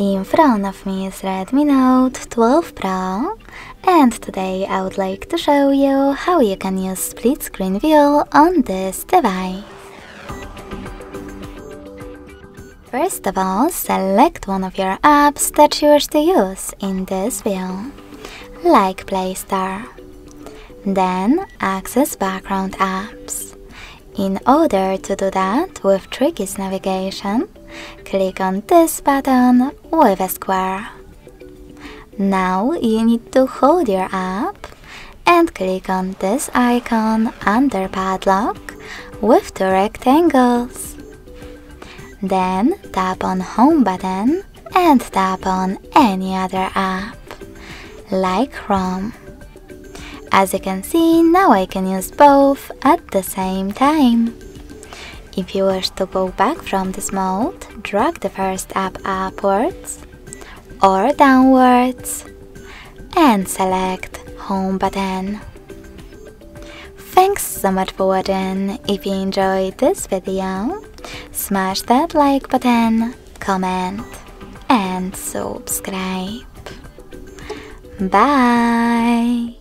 In front of me is Redmi Note 12 Pro and today I would like to show you how you can use split screen view on this device. First of all, select one of your apps that you wish to use in this view, like Play Store. Then access background apps. In order to do that with three keys navigation, click on this button with a square. Now you need to hold your app and click on this icon under padlock with two rectangles. Then tap on home button and tap on any other app, like Chrome. As you can see, now I can use both at the same time. If you wish to go back from this mode, drag the first app upwards or downwards and select home button. Thanks so much for watching. If you enjoyed this video, smash that like button, comment and subscribe. Bye!